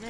准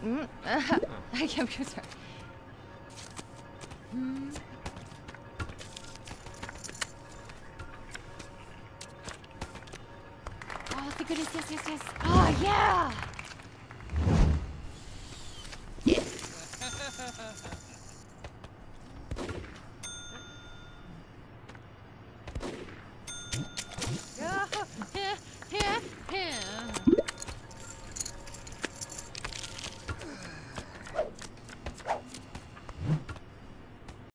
computer. Hmm. Oh, thank goodness, yes, yes, yes. Oh, yeah!